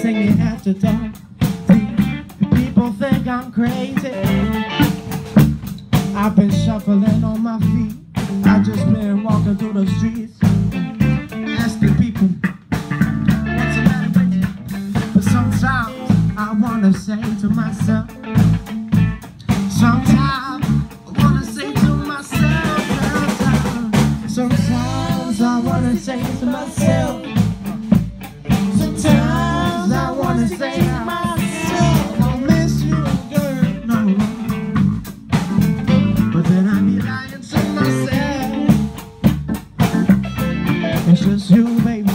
singing after dark. People think I'm crazy. I've been shuffling on my feet. I just been walking through the streets, asking people, what's the matter with you? But sometimes I wanna say to myself, sometimes I wanna say to myself, sometimes I wanna say to myself. Baby.